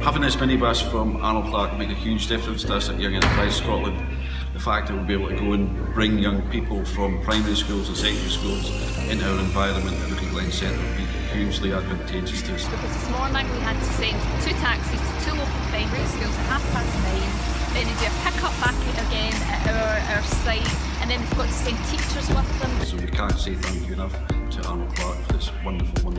Having this minibus from Arnold Clark make a huge difference to us at Young Enterprise Scotland. The fact that we'll be able to go and bring young people from primary schools and secondary schools into our environment at Looking Glen Centre will be hugely advantageous to us. Because this morning we had to send two taxis to two local primary schools at half past nine, then they do a pick up back again at our, our site, and then we've got to send teachers with them. So we can't say thank you enough to Arnold Clark for this wonderful, wonderful.